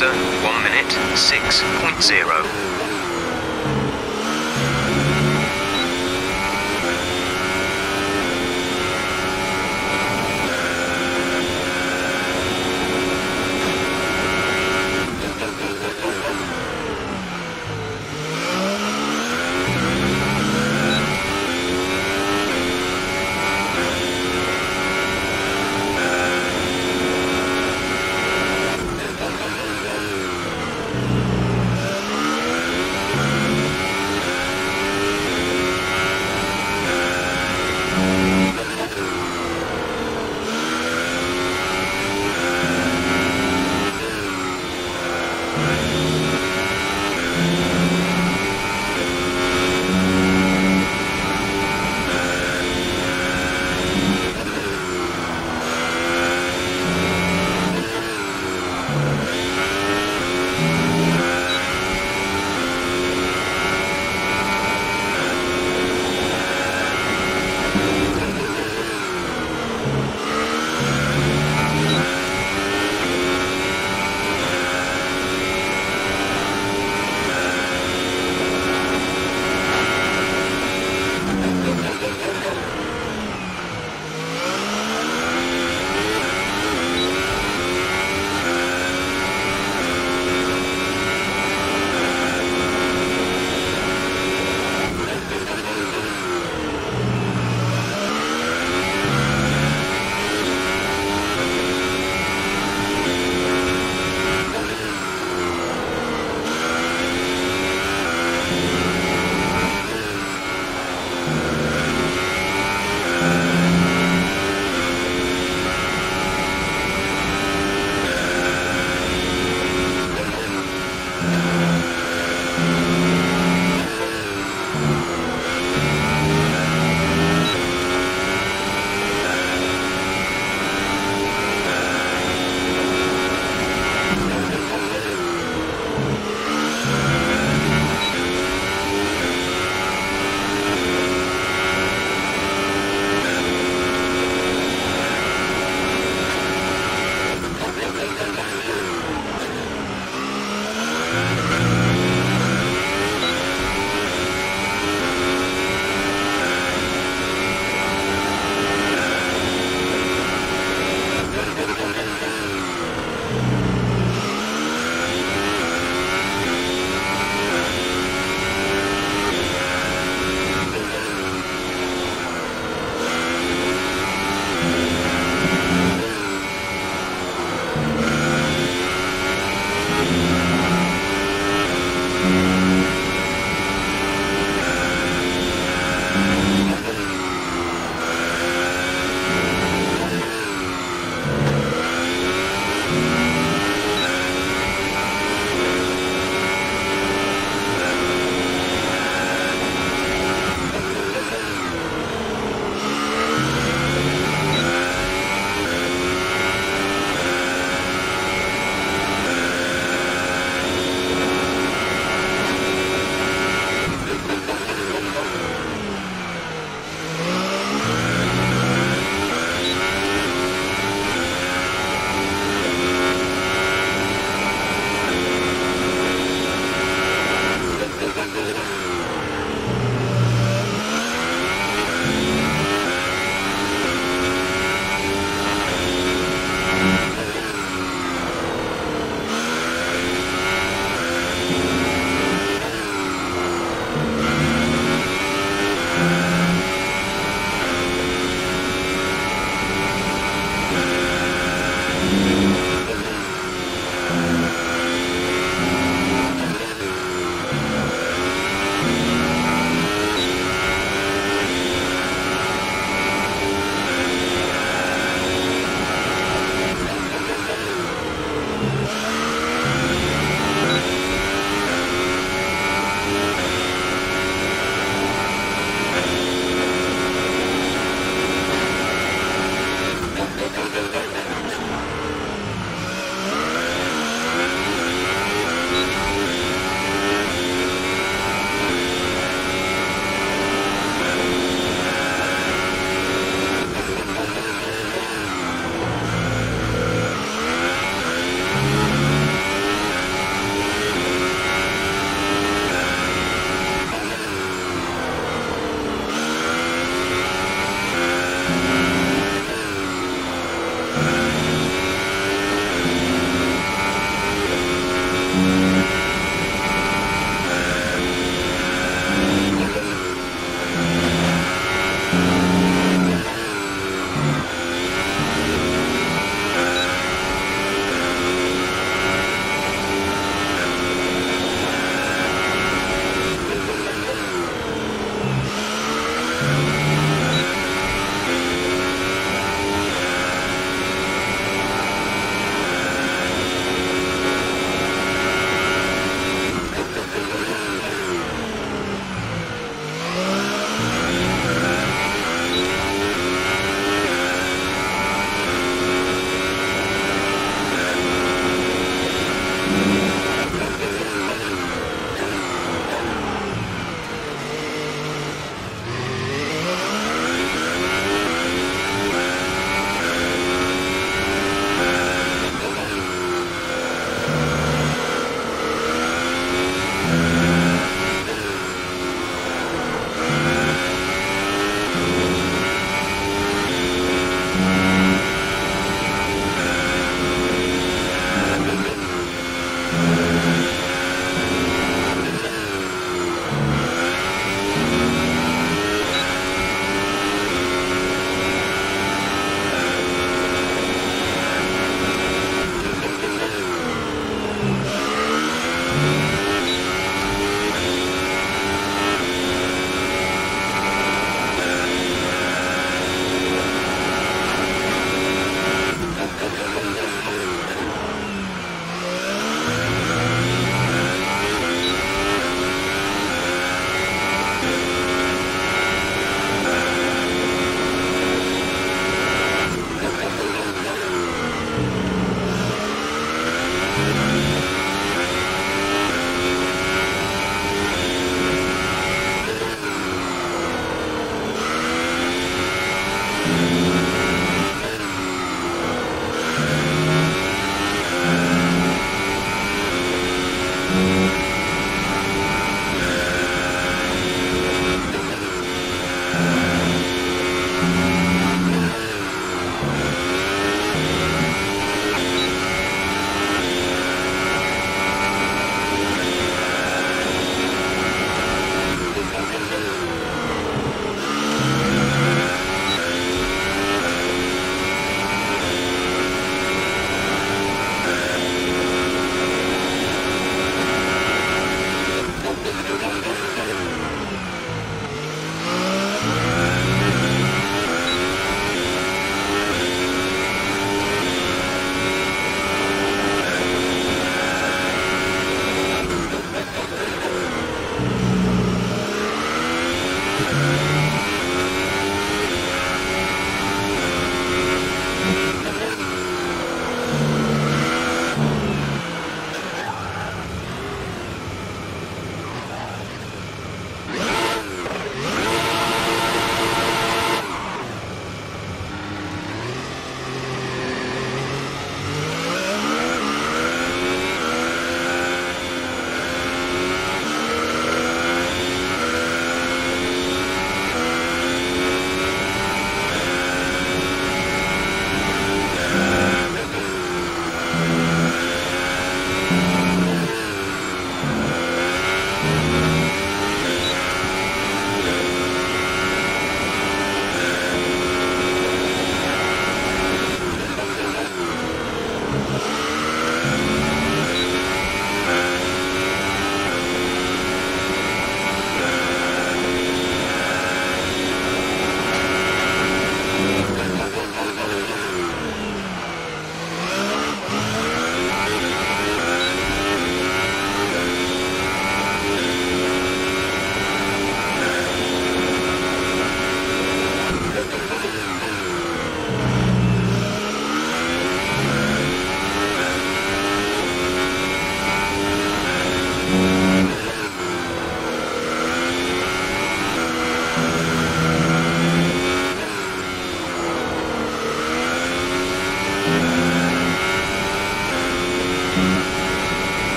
last lap was a 1 minute 6.0.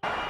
Bye.